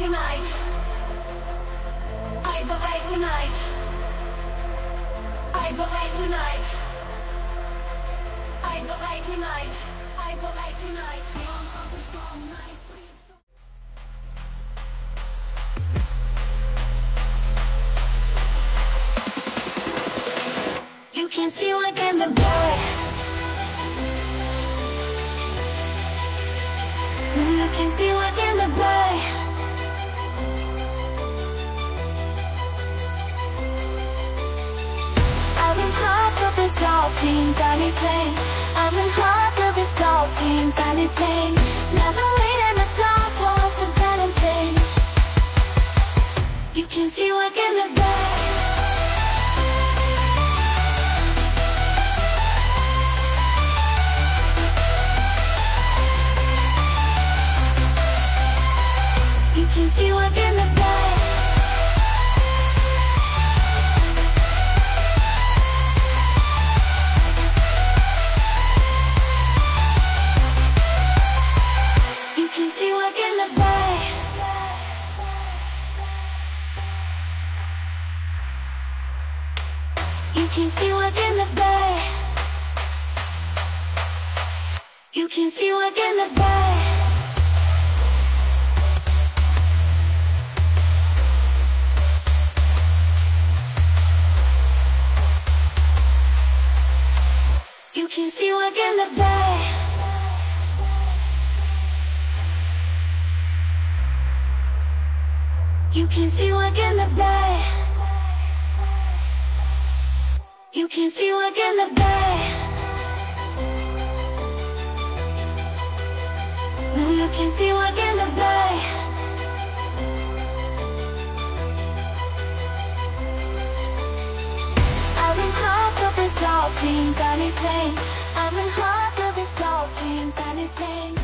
I. I. I. I You can see what in the black. You can see what tall teens, anything. I'm in heart of your tall teens, anything Never waiting a thought for change You can see what in the back You can see what can see what the bag. You can see what in the bag. You can see what in the bag. You can see what in the bag. You can see what in the bay. You can see what in the bay. I've been hot up with all teams. I've been hot up with all teams.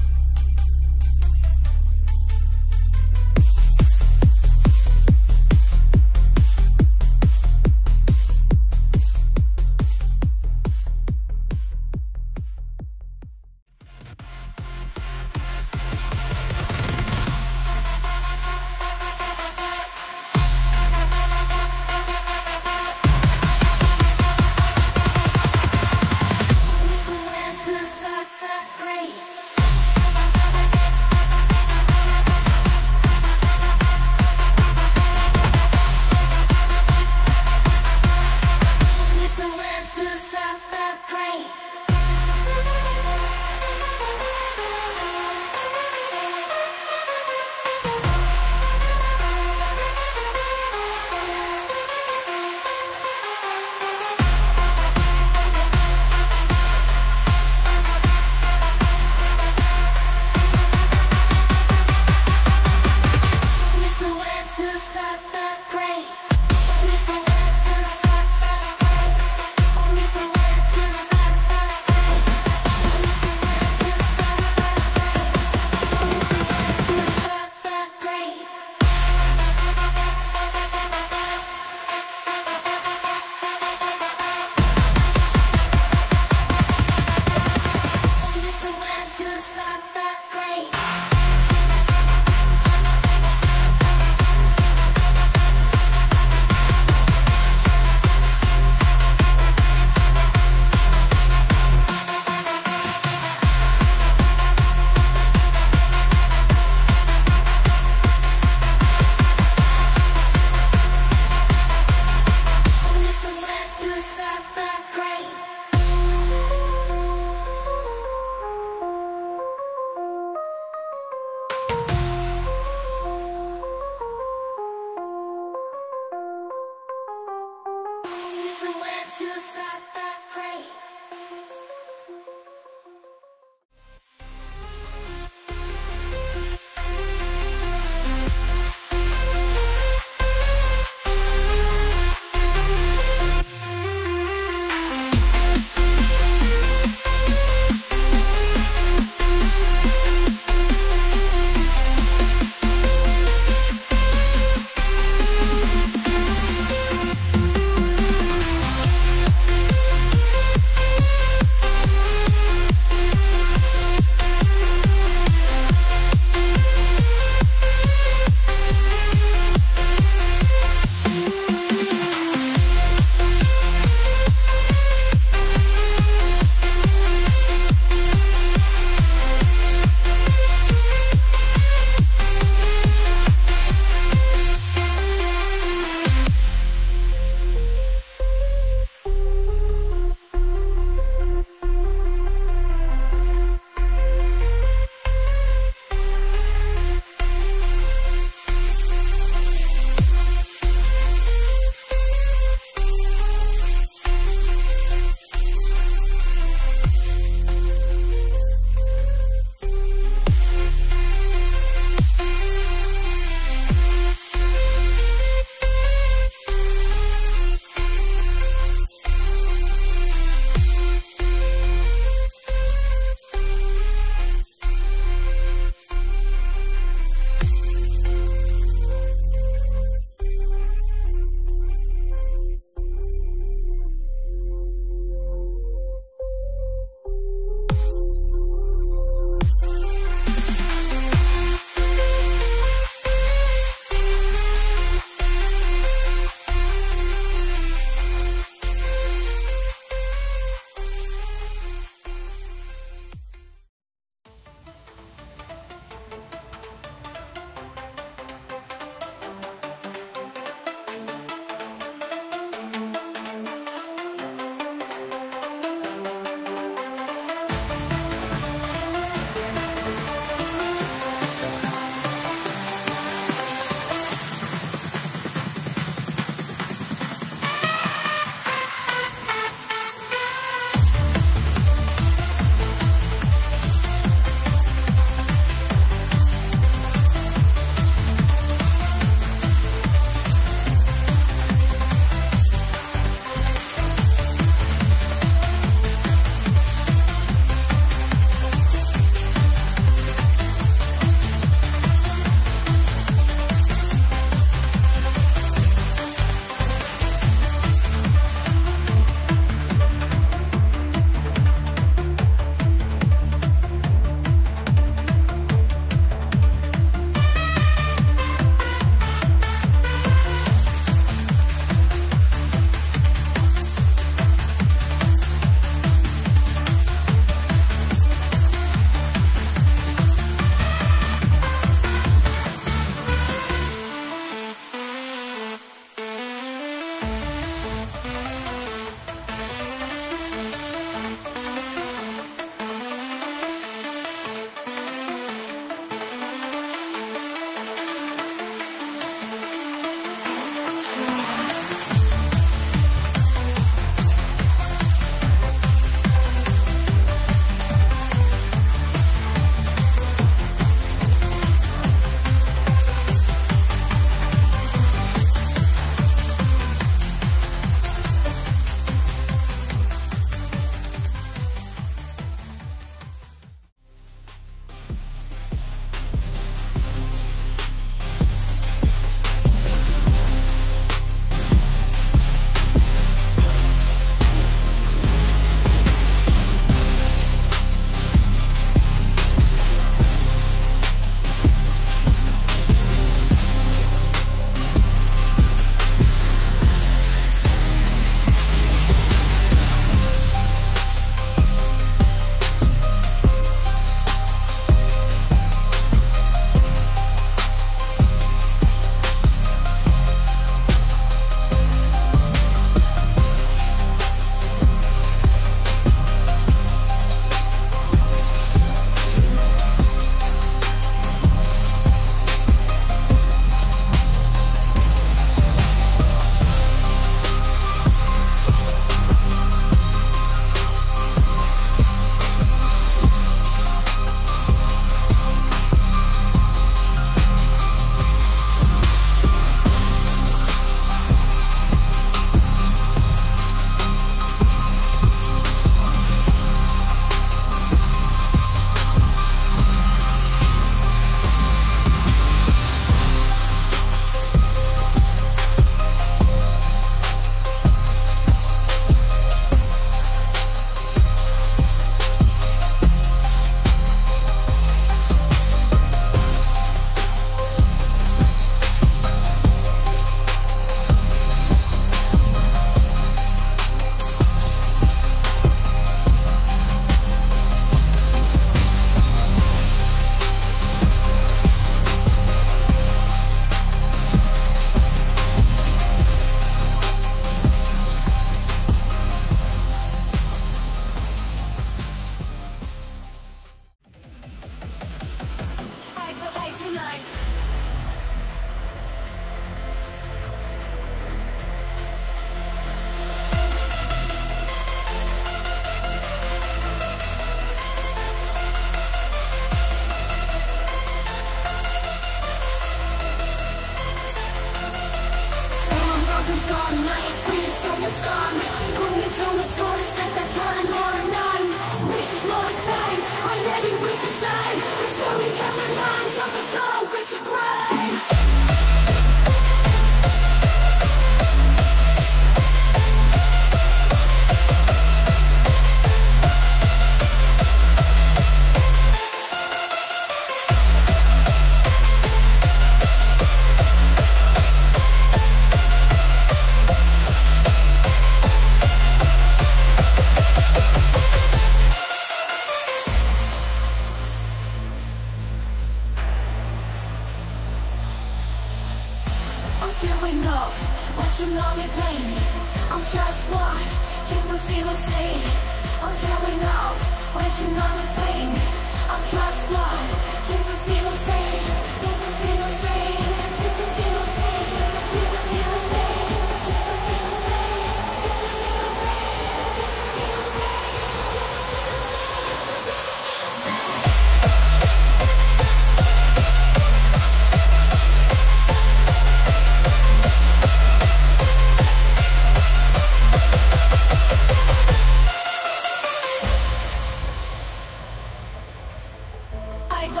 I. I.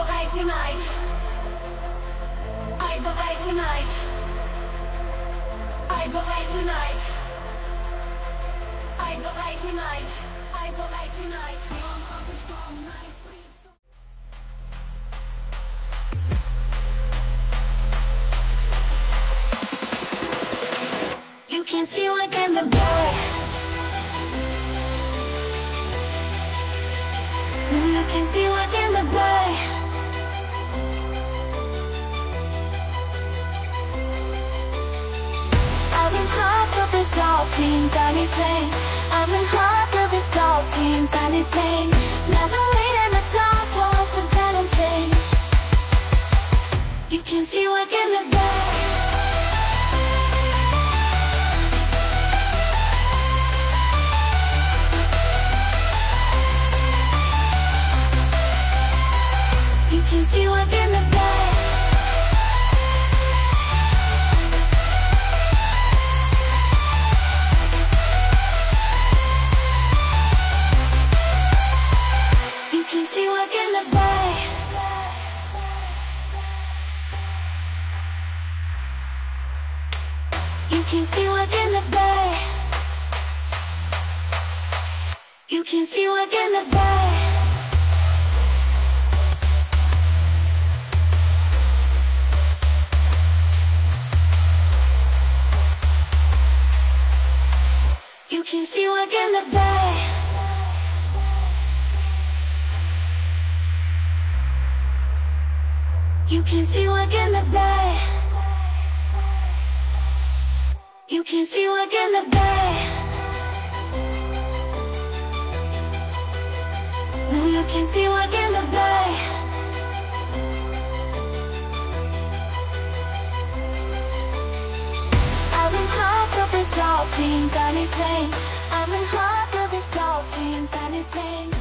I. I. I. You can see what in the boy. You can see what in the boy. all teams I'm in heart of if all teams Never waiting the dark of better change. You can see what in the back. You can see what You can see what they look like You can see what they look like You can see what they look like You can see what they look like you can see what in the bay I've been hot up with all teams, anything I've been hot up with all teams, anything